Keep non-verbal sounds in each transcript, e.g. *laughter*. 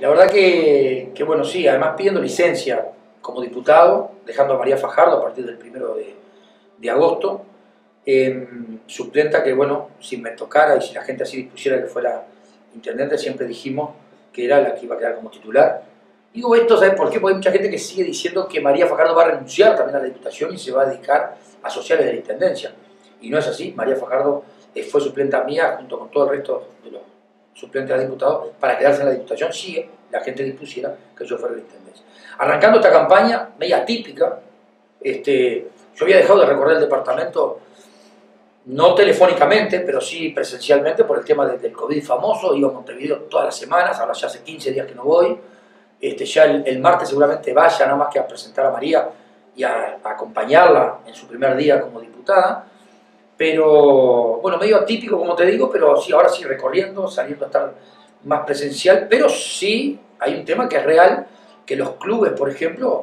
La verdad que, bueno, sí, además pidiendo licencia como diputado, dejando a María Fajardo a partir del primero de, agosto, eh, suplenta que, bueno, si me tocara y si la gente así dispusiera que fuera intendente, siempre dijimos que era la que iba a quedar como titular. Digo esto, ¿sabes por qué? Porque hay mucha gente que sigue diciendo que María Fajardo va a renunciar también a la diputación y se va a dedicar a sociales de la intendencia. Y no es así, María Fajardo eh, fue suplenta mía junto con todo el resto de los suplentes de diputados para quedarse en la diputación si la gente dispusiera que yo fuera la intendencia. Arrancando esta campaña media típica, este, yo había dejado de recorrer el departamento no telefónicamente, pero sí presencialmente por el tema del COVID famoso, iba a Montevideo todas las semanas, ahora ya hace 15 días que no voy, este, ya el, martes seguramente vaya nada más que a presentar a María y a, a, acompañarla en su primer día como diputada, pero bueno, medio atípico como te digo, pero sí, ahora sí recorriendo, saliendo a estar más presencial, pero sí hay un tema que es real, que los clubes, por ejemplo,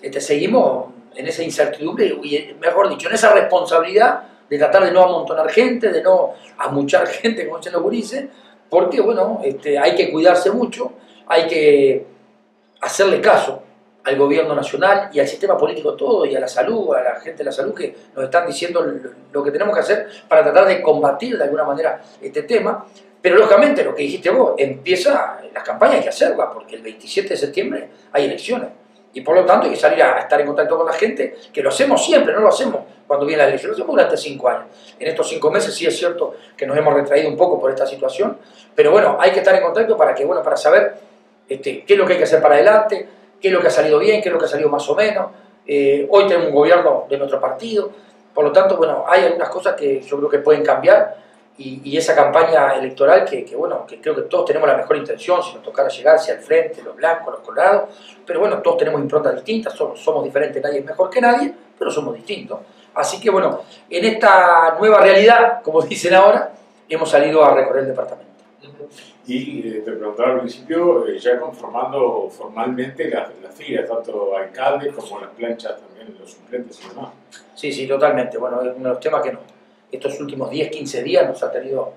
este, seguimos en esa incertidumbre, y mejor dicho, en esa responsabilidad de tratar de no amontonar gente, de no amuchar *laughs* gente, como dicen los gurises, porque, bueno, este, hay que cuidarse mucho, hay que hacerle caso al gobierno nacional y al sistema político todo, y a la salud, a la gente de la salud, que nos están diciendo lo que tenemos que hacer para tratar de combatir de alguna manera este tema. Pero lógicamente, lo que dijiste vos, empieza, las campañas hay que hacerlas, porque el 27 de septiembre hay elecciones. Y por lo tanto hay que salir a estar en contacto con la gente, que lo hacemos siempre, no lo hacemos cuando viene la elección, lo hacemos durante cinco años. En estos cinco meses sí es cierto que nos hemos retraído un poco por esta situación, pero bueno, hay que estar en contacto para que, bueno, para saber este, qué es lo que hay que hacer para adelante, qué es lo que ha salido bien, qué es lo que ha salido más o menos. Eh, hoy tenemos un gobierno de nuestro partido, por lo tanto, bueno, hay algunas cosas que yo creo que pueden cambiar y, esa campaña electoral que, bueno, que creo que todos tenemos la mejor intención, si nos tocara llegar hacia el frente, los blancos, los colorados, pero bueno, todos tenemos improntas distintas, somos diferentes, nadie es mejor que nadie, pero somos distintos. Así que bueno, en esta nueva realidad, como *laughs* dicen ahora, hemos salido a recorrer el departamento. Y eh, te preguntaba al principio, eh, ya conformando formalmente las la filas, tanto alcaldes como las planchas también, los suplentes y demás. Sí, sí, totalmente. Bueno, es uno de los temas que no, estos últimos 10, 15 días nos ha tenido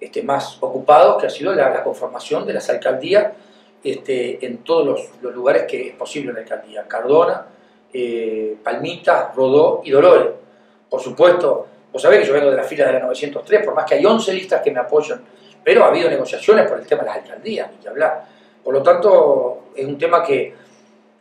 este, más ocupados, que ha sido la, conformación de las alcaldías este, en todos los, lugares que es posible en la alcaldía. Cardona, eh, Palmita, Rodó y Dolores. Por supuesto, vos sabés que yo vengo de la fila de la 903, por más que hay 11 listas que me apoyan, pero ha habido negociaciones por el tema de las alcaldías, ni que hablar. Por lo tanto, es un tema que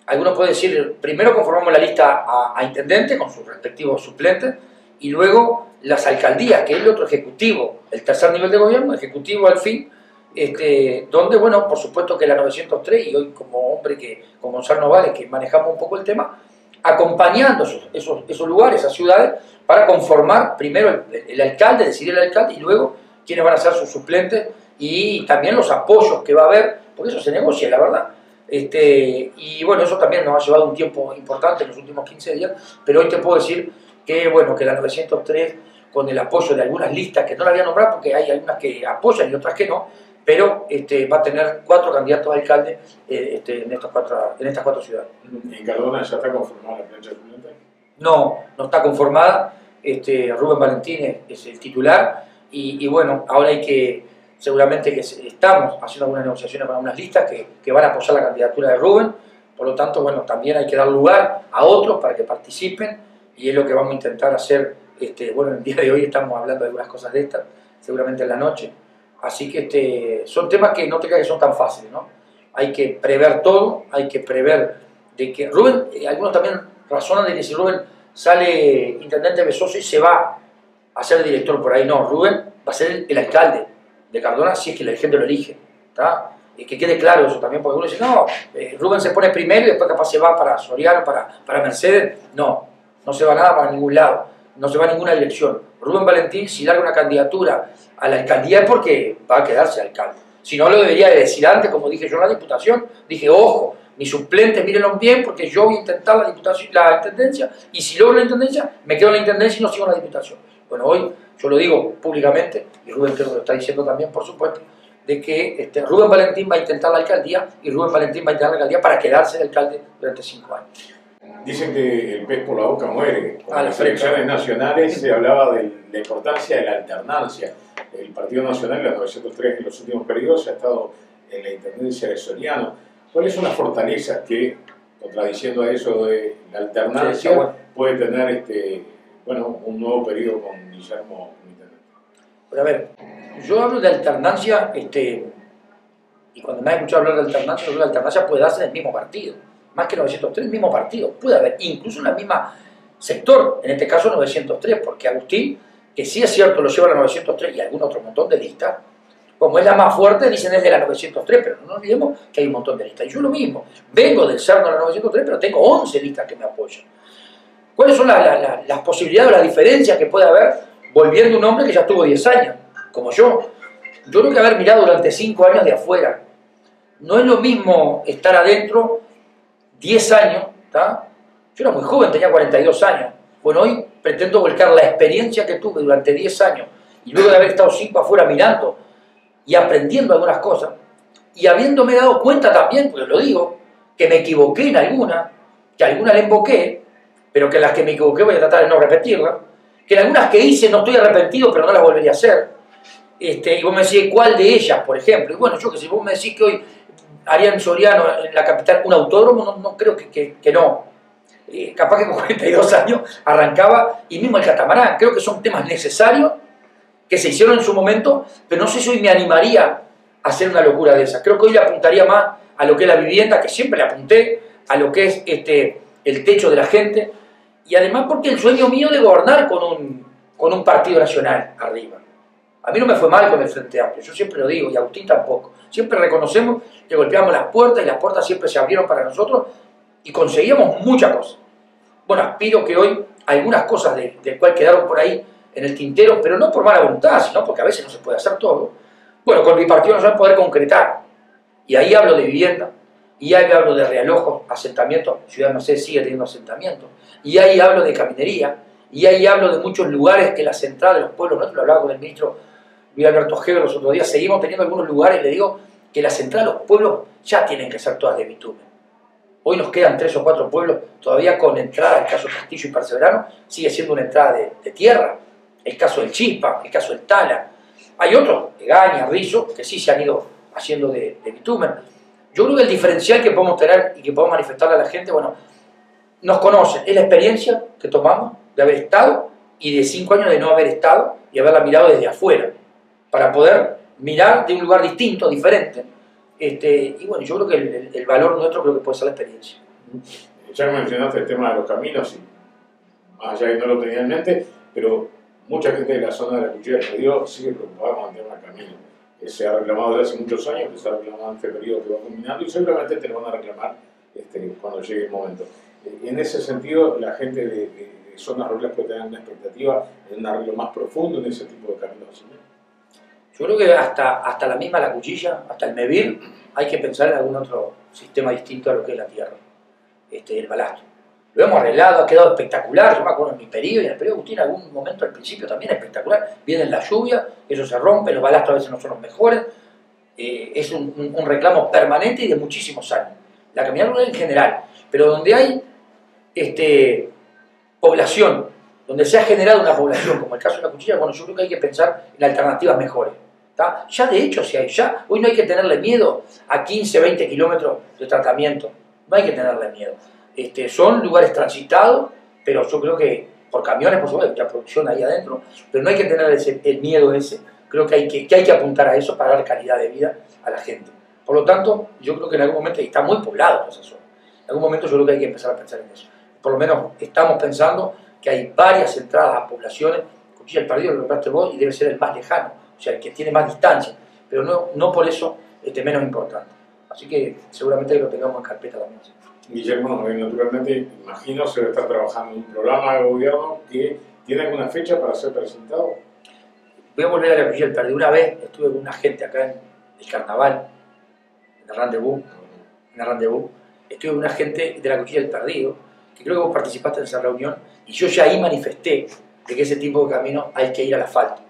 algunos pueden decir, primero conformamos la lista a, a intendente con sus respectivos suplentes, y luego las alcaldías, que es el otro ejecutivo, el tercer nivel de gobierno, ejecutivo al fin, este, donde, bueno, por supuesto que la 903, y hoy como hombre que, con Gonzalo Novales, que manejamos un poco el tema, acompañando esos, esos, lugares, esas ciudades, para conformar primero el, alcalde, decidir el alcalde, y luego quiénes van a ser sus suplentes, y también los apoyos que va a haber, porque eso se negocia, la verdad. Este, y bueno, eso también nos ha llevado un tiempo importante en los últimos 15 días, pero hoy te puedo decir que bueno, que la 903 con el apoyo de algunas listas que no la voy a nombrar porque hay algunas que apoyan y otras que no, pero este, va a tener cuatro candidatos a alcalde eh, este, en, estas cuatro, en estas cuatro ciudades. ¿En Cardona ya está conformada la plancha suplente? No, no está conformada. Este, Rubén Valentín es, el titular y, bueno, ahora hay que, seguramente que estamos haciendo algunas negociaciones con algunas listas que, que van a apoyar la candidatura de Rubén, por lo tanto, bueno, también hay que dar lugar a otros para que participen y es lo que vamos a intentar hacer. Este, bueno, el día de hoy estamos hablando de algunas cosas de estas, seguramente en la noche. Así que este, son temas que no te creas que son tan fáciles, ¿no? Hay que prever todo, hay que prever de que Rubén, eh, algunos también razonan de que si Rubén sale intendente Besoso y se va a ser director por ahí, no, Rubén va a ser el, alcalde de Cardona si es que la gente lo elige, ¿está? Y que quede claro eso también, porque uno dice, no, eh, Rubén se pone primero y después capaz se va para Soriano, para, para Mercedes, no, no se va nada para ningún lado, no se va a ninguna dirección. Rubén Valentín, si larga una candidatura a la alcaldía es porque va a quedarse alcalde. Si no, lo debería decir antes, como dije yo en la diputación, dije, ojo, mi suplente, mírenlo bien, porque yo voy a intentar la, diputación, la intendencia, y si logro la intendencia, me quedo en la intendencia y no sigo en la diputación. Bueno, hoy yo lo digo públicamente, y Rubén creo que lo está diciendo también, por supuesto, de que este, Rubén Valentín va a intentar la alcaldía y Rubén Valentín va a intentar la alcaldía para quedarse de alcalde durante cinco años. Dicen que el pez por la boca muere. Con las elecciones nacionales se hablaba de la importancia de la alternancia. El Partido Nacional, la 903 en los últimos periodos, ha estado en la intendencia de Soriano. ¿Cuáles son las fortalezas que, contradiciendo a eso de la alternancia, puede tener este, bueno, un nuevo periodo con Guillermo Pero a ver, yo hablo de alternancia, este, y cuando me ha escuchado hablar de alternancia, yo la alternancia puede darse en el mismo partido. Más que 903, el mismo partido. Puede haber incluso en el mismo sector, en este caso 903, porque Agustín, que sí es cierto, lo lleva a la 903 y algún otro montón de listas, como es la más fuerte, dicen es de la 903, pero no nos olvidemos que hay un montón de listas. Y yo lo mismo, vengo del CERNO de la 903, pero tengo 11 listas que me apoyan. ¿Cuáles son las posibilidades o las diferencias que puede haber volviendo un hombre que ya tuvo 10 años, como yo? Yo creo que haber mirado durante 5 años de afuera. No es lo mismo estar adentro 10 años, ¿está? Yo era muy joven, tenía 42 años. Bueno, hoy pretendo volcar la experiencia que tuve durante 10 años y luego de haber estado 5 afuera mirando y aprendiendo algunas cosas y habiéndome dado cuenta también, porque lo digo, que me equivoqué en alguna, que alguna le invoqué, pero que las que me equivoqué voy a tratar de no repetirlas, que algunas que hice no estoy arrepentido, pero no las volvería a hacer. Este, y vos me decís, ¿cuál de ellas, por ejemplo? Y bueno, yo que si vos me decís que hoy harían Soriano en la capital un autódromo, no, creo que, que, no. Eh, capaz que con 42 años arrancaba, y mismo el catamarán, creo que son temas necesarios que se hicieron en su momento, pero no sé si hoy me animaría a hacer una locura de esa. Creo que hoy le apuntaría más a lo que es la vivienda, que siempre le apunté, a lo que es este, el techo de la gente, y además porque el sueño mío de gobernar con un, con un partido nacional arriba. A mí no me fue mal con el Frente Amplio, yo siempre lo digo, y Agustín tampoco. Siempre reconocemos que golpeamos las puertas y las puertas siempre se abrieron para nosotros y conseguíamos muchas cosas. Bueno, aspiro que hoy algunas cosas del de cual quedaron por ahí en el tintero, pero no por mala voluntad, sino porque a veces no se puede hacer todo. Bueno, con mi partido no se a poder concretar. Y ahí hablo de vivienda, y ahí hablo de realojos, asentamientos, Ciudad sigue teniendo asentamientos, y ahí hablo de caminería, y ahí hablo de muchos lugares que la central de los pueblos, nosotros lo hablaba con el ministro Luis Alberto Geo los otros días, seguimos teniendo algunos lugares, le digo que la central de los pueblos ya tienen que ser todas de bitumen. Hoy nos quedan tres o cuatro pueblos todavía con entrada, el caso Castillo y Perseverano sigue siendo una entrada de tierra, el caso del Chispa, el caso del Tala. Hay otros, Egaña, Rizo, que sí se han ido haciendo de, bitumen. Yo creo que el diferencial que podemos tener y que podemos manifestarle a la gente, bueno, nos conocen, es la experiencia que tomamos de haber estado y de cinco años de no haber estado y haberla mirado desde afuera, para poder mirar de un lugar distinto, diferente. Este, y bueno, yo creo que el, valor nuestro creo que puede ser la experiencia. Ya mencionaste el tema de los caminos, y más allá que no lo tenía en mente, pero mucha gente de la zona de la cuchilla periodo sigue preocupada con el tema del camino. Se ha reclamado desde hace muchos años, que se ha reclamado en este periodo que va combinando y seguramente te lo van a reclamar este, cuando llegue el momento. En ese sentido, la gente de, zonas rurales puede tener una expectativa de un arreglo más profundo en ese tipo de caminos. Yo creo que hasta, hasta la misma la cuchilla, hasta el MEVIR, hay que pensar en algún otro sistema distinto a lo que es la tierra, este, el balasto. Lo hemos arreglado, ha quedado espectacular. Yo me acuerdo en mi periodo y en el periodo Agustín, algún momento al principio también espectacular. Viene la lluvia, eso se rompe, los balastros a veces no son los mejores. Eh, es un, reclamo permanente y de muchísimos años. La caminata en general, pero donde hay este, población, donde se ha generado una población, como el caso de la cuchilla, bueno, yo creo que hay que pensar en alternativas mejores. Ya de hecho, si hay, ya, hoy no hay que tenerle miedo a 15, 20 kilómetros de tratamiento. No hay que tenerle miedo. Este, son lugares transitados, pero yo creo que por camiones, por supuesto, hay producción ahí adentro, pero no hay que tener el miedo ese. Creo que hay que, apuntar a eso para dar calidad de vida a la gente. Por lo tanto, yo creo que en algún momento, está muy poblado esa zona, en algún momento yo creo que hay que empezar a pensar en eso. Por lo menos estamos pensando que hay varias entradas a poblaciones, el Perdido lo nombraste vos, y debe ser el más lejano, o sea, el que tiene más distancia, pero no, no por eso este, menos importante. Así que seguramente lo tengamos en carpeta también. Guillermo, naturalmente, imagino, se debe estar trabajando en un programa de gobierno que tiene alguna fecha para ser presentado. Voy a volver a la del Perdido. Una vez estuve con una gente acá en el carnaval, en el rendezvous, en el rendezvous. Estuve con una gente de la Cuchilla del Perdido, que creo que vos participaste en esa reunión, y yo ya ahí manifesté de que ese tipo de camino hay que ir al asfalto.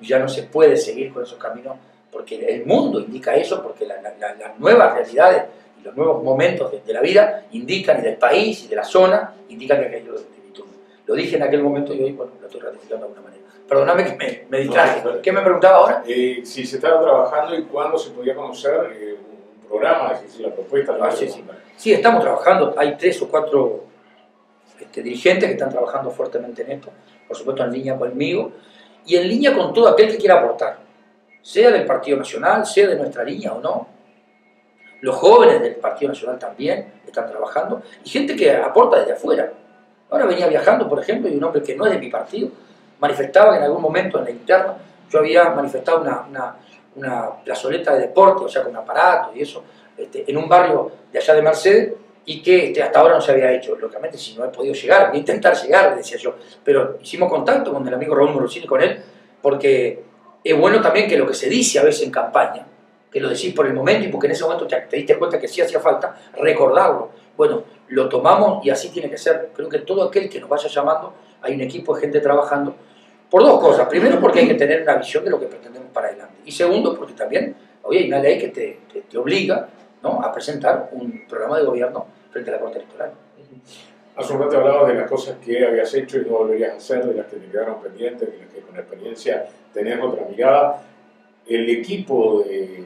Y ya no se puede seguir con esos caminos, porque el mundo indica eso, porque las nuevas realidades los nuevos momentos de, la vida indican, y del país y de la zona, indican que que de Lo dije en aquel momento y hoy bueno, lo estoy ratificando de alguna manera. Perdóname que me, me distraje. ¿Qué me preguntaba ahora? Eh, si se estaba trabajando y cuándo se podía conocer eh, un programa, es decir, la propuesta. Ah, sí, sí. sí, estamos trabajando. Hay tres o cuatro este, dirigentes que están trabajando fuertemente en esto, por supuesto en línea conmigo, y en línea con todo aquel que quiera aportar, sea del Partido Nacional, sea de nuestra línea o no. Los jóvenes del Partido Nacional también están trabajando, y gente que aporta desde afuera. Ahora venía viajando, por ejemplo, y un hombre que no es de mi partido, manifestaba que en algún momento en la interna yo había manifestado una, una, plazoleta de deporte, o sea, con aparatos y eso, este, en un barrio de allá de Mercedes, y que este, hasta ahora no se había hecho. Lógicamente, si no he podido llegar, voy a intentar llegar, decía yo. Pero hicimos contacto con el amigo Raúl Morosini, con él, porque es bueno también que lo que se dice a veces en campaña, que lo decís por el momento y porque en ese momento te, te diste cuenta que sí hacía falta, recordarlo. Bueno, lo tomamos y así tiene que ser. Creo que todo aquel que nos vaya llamando, hay un equipo de gente trabajando por dos cosas. Primero, porque hay que tener una visión de lo que pretendemos para adelante. Y segundo, porque también hoy hay una ley que te, te, obliga ¿no? a presentar un programa de gobierno frente a la Corte Electoral. Hace un rato hablabas de las cosas que habías hecho y no volverías a hacer, de las que te quedaron pendientes, de las que con experiencia tenés otra mirada. El equipo de,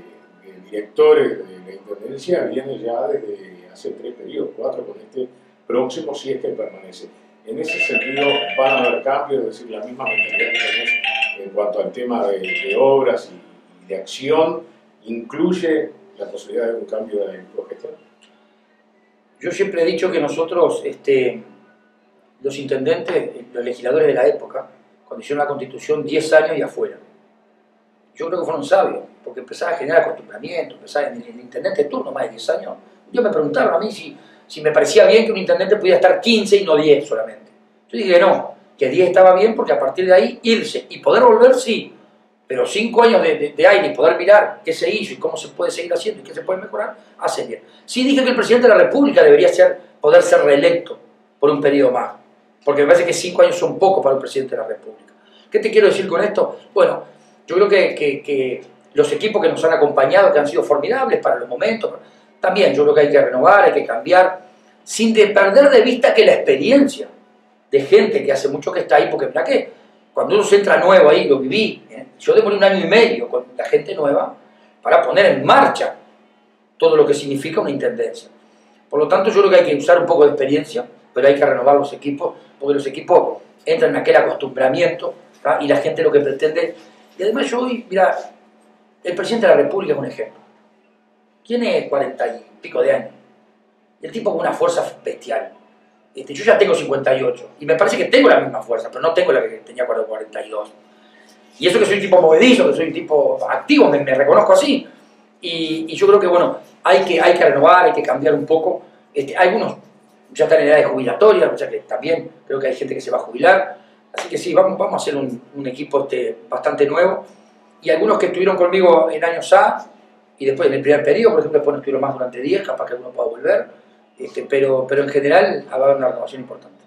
directores de la Intendencia viene ya desde hace tres periodos, cuatro con este próximo, si es que permanece. En ese sentido van a haber cambios, es decir, la misma mentalidad que tenés en cuanto al tema de, obras y, de acción, incluye la posibilidad de un cambio de la gestión. Yo siempre he dicho que nosotros, este, los intendentes, los legisladores de la época, cuando hicieron la constitución, 10 años y afuera. Yo creo que fueron sabios, porque empezaba a generar acostumbramiento, empezaba en el intendente de turno más de 10 años. Yo me preguntaron a mí si si me parecía bien que un intendente pudiera estar 15 y no 10 solamente. Yo dije no, que 10 estaba bien porque a partir de ahí irse y poder volver, sí, pero 5 años de, aire y poder mirar qué se hizo y cómo se puede seguir haciendo y qué se puede mejorar, hace bien. Sí dije que el presidente de la República debería ser, poder ser reelecto por un periodo más, porque me parece que 5 años son poco para un presidente de la República. ¿Qué te quiero decir con esto? Bueno, yo creo que, que los equipos que nos han acompañado, que han sido formidables para los momentos, también yo creo que hay que renovar, hay que cambiar, sin de perder de vista que la experiencia de gente que hace mucho que está ahí, porque mira que cuando uno se entra nuevo ahí, lo viví, ¿eh? yo demoré un año y medio con la gente nueva para poner en marcha todo lo que significa una intendencia. Por lo tanto, yo creo que hay que usar un poco de experiencia, pero hay que renovar los equipos, porque los equipos entran en aquel acostumbramiento y la gente lo que pretende. Y además, yo hoy, mira, el presidente de la República es un ejemplo tiene cuarenta y pico de años. Y el tipo con una fuerza bestial. Este, yo ya tengo 58 y me parece que tengo la misma fuerza, pero no tengo la que tenía cuando 42. Y eso que soy un tipo movedizo, que soy un tipo activo, me, reconozco así. Y, yo creo que, bueno, hay que, hay que renovar, hay que cambiar un poco. Este, algunos ya están en edad de jubilatoria, o sea que también creo que hay gente que se va a jubilar. Así que sí, vamos, vamos a hacer un, equipo este, bastante nuevo. Y algunos que estuvieron conmigo en años A, y después en el primer periodo, por ejemplo, después estuvieron más durante 10, capaz que uno pueda volver, este, pero, pero en general va a haber una renovación importante.